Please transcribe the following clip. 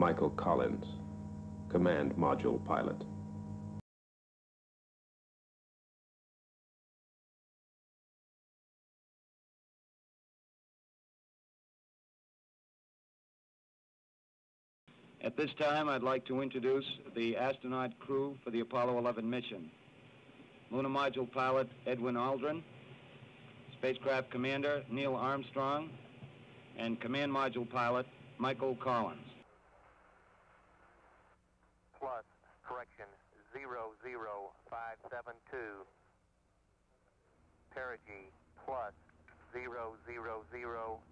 Michael Collins, Command Module Pilot. At this time, I'd like to introduce the astronaut crew for the Apollo 11 mission. Lunar Module Pilot Edwin Aldrin, Spacecraft Commander Neil Armstrong, and Command Module Pilot Michael Collins. Plus, correction, 00572. Perigee, plus 000